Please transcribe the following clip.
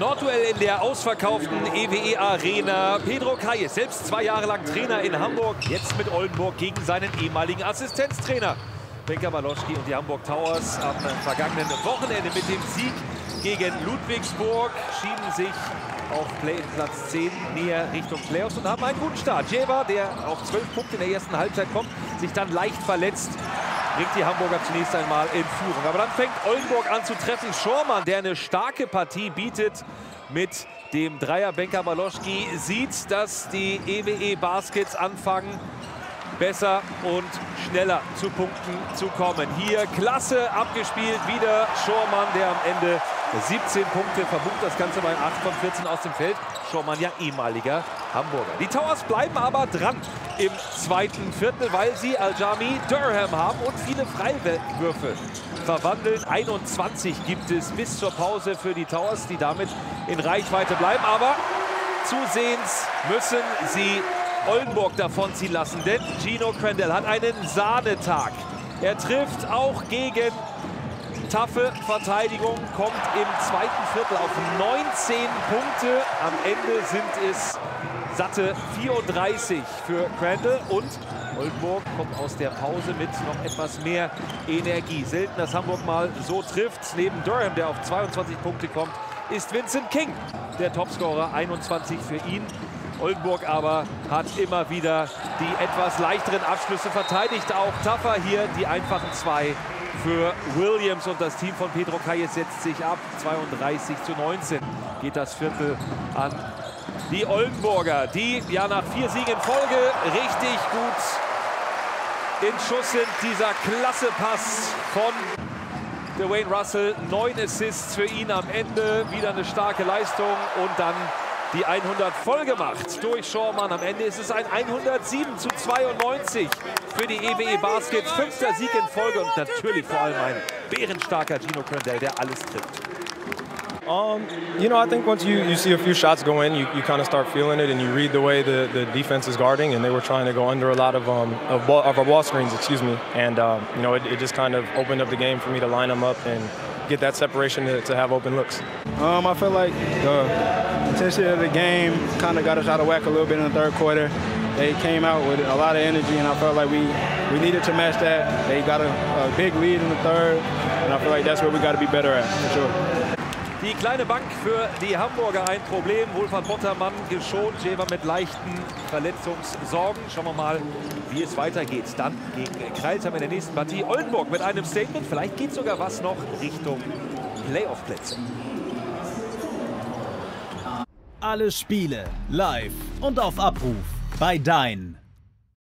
Nordduell in der ausverkauften EWE Arena. Pedro Kayes, selbst zwei Jahre lang Trainer in Hamburg, jetzt mit Oldenburg gegen seinen ehemaligen Assistenztrainer. Benka Baloschki und die Hamburg Towers am vergangenen Wochenende mit dem Sieg gegen Ludwigsburg schieben sich auf Platz 10 näher Richtung Playoffs und haben einen guten Start. Jeva, der auf 12 Punkte in der ersten Halbzeit kommt, sich dann leicht verletzt bringt die Hamburger zunächst einmal in Führung. Aber dann fängt Oldenburg an zu treffen. Schormann, der eine starke Partie bietet mit dem Dreier Benka Baloschki, sieht, dass die EWE Baskets anfangen, besser und schneller zu Punkten zu kommen. Hier klasse abgespielt, wieder Schormann, der am Ende 17 Punkte verbucht, das Ganze bei 8 von 14 aus dem Feld. Schormann ja ehemaliger Hamburger. Die Towers bleiben aber dran im zweiten Viertel, weil sie Aljami Durham haben und viele Freiwürfe verwandeln. 21 gibt es bis zur Pause für die Towers, die damit in Reichweite bleiben. Aber zusehends müssen sie Oldenburg davonziehen lassen, denn Gino Crandell hat einen Sahnetag. Er trifft auch gegen taffe Verteidigung, kommt im zweiten Viertel auf 19 Punkte. Am Ende sind es satte 34 für Crandall und Oldenburg kommt aus der Pause mit noch etwas mehr Energie. Selten, dass Hamburg mal so trifft. Neben Durham, der auf 22 Punkte kommt, ist Vincent King der Topscorer, 21 für ihn. Oldenburg aber hat immer wieder die etwas leichteren Abschlüsse verteidigt. Auch Taffer hier die einfachen zwei für Williams und das Team von Pedro Calles setzt sich ab. 32 zu 19 geht das Viertel an die Oldenburger, die ja nach vier Siegen in Folge richtig gut in Schuss sind. Dieser klasse Pass von Dwayne Russell. Neun Assists für ihn am Ende. Wieder eine starke Leistung und dann die 100 voll gemacht durch Schormann. Am Ende ist es ein 107 zu 92 für die EWE Baskets. Fünfter Sieg in Folge und natürlich vor allem ein bärenstarker Gino Crandell, der alles trifft. Um, you know, I think once you, you see a few shots go in, you, you kind of start feeling it and you read the way the, the defense is guarding and they were trying to go under a lot of, um, of, ball, of our ball screens, excuse me. And, um, you know, it, it, just kind of opened up the game for me to line them up and get that separation to, to have open looks. Um, I feel like the intensity of the game kind of got us out of whack a little bit in the third quarter. They came out with a lot of energy, and I felt like we, we needed to match that. They got a, a big lead in the third, and I feel like that's where we got to be better at, for sure. Die kleine Bank für die Hamburger ein Problem. Wolfgang Bottermann geschont, Jever mit leichten Verletzungssorgen. Schauen wir mal, wie es weitergeht. Dann gegen Kreilsheim in der nächsten Partie. Oldenburg mit einem Statement. Vielleicht geht sogar was noch Richtung Playoff-Plätze. Alle Spiele live und auf Abruf bei Dein.